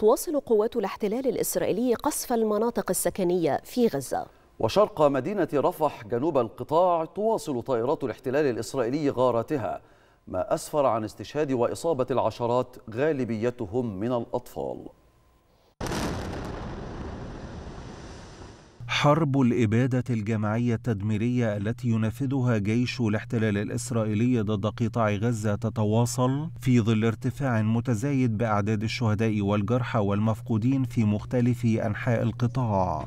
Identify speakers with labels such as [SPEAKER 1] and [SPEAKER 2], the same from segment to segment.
[SPEAKER 1] تواصل قوات الاحتلال الإسرائيلي قصف المناطق السكنية في غزة.
[SPEAKER 2] وشرق مدينة رفح جنوب القطاع تواصل طائرات الاحتلال الإسرائيلي غاراتها ما أسفر عن استشهاد وإصابة العشرات غالبيتهم من الأطفال.
[SPEAKER 3] حرب الإبادة الجماعية التدميرية التي ينفذها جيش الاحتلال الإسرائيلي ضد قطاع غزة تتواصل في ظل ارتفاع متزايد بأعداد الشهداء والجرحى والمفقودين في مختلف أنحاء القطاع.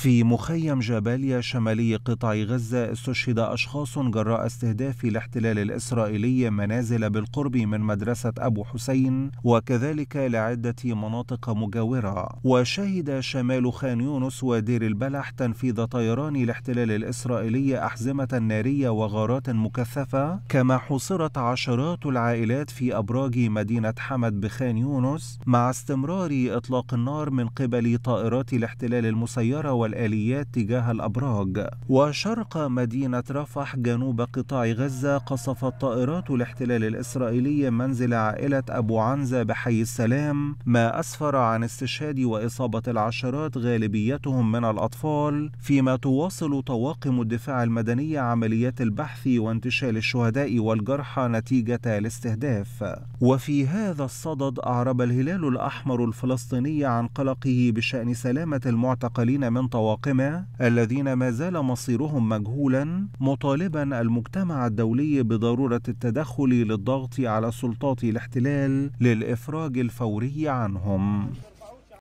[SPEAKER 3] في مخيم جباليا شمالي قطاع غزة استشهد أشخاص جراء استهداف الاحتلال الإسرائيلي منازل بالقرب من مدرسة أبو حسين وكذلك لعدة مناطق مجاورة. وشهد شمال خان يونس ودير البلح تنفيذ طيران الاحتلال الإسرائيلي أحزمة نارية وغارات مكثفة كما حصرت عشرات العائلات في أبراج مدينة حمد بخان يونس مع استمرار إطلاق النار من قبل طائرات الاحتلال المسيرة والآليات تجاه الأبراج. وشرق مدينة رفح جنوب قطاع غزة قصفت طائرات الاحتلال الإسرائيلي منزل عائلة أبو عنزة بحي السلام ما أسفر عن استشهاد وإصابة العشرات غالبيتهم من الأطفال فيما تواصل طواقم الدفاع المدني عمليات البحث وانتشال الشهداء والجرحى نتيجة الاستهداف. وفي هذا الصدد أعرب الهلال الأحمر الفلسطيني عن قلقه بشأن سلامة المعتقلين من طواقمه الذين ما زال مصيرهم مجهولا مطالبا المجتمع الدولي بضرورة التدخل للضغط على سلطات الاحتلال للإفراج الفوري عنهم.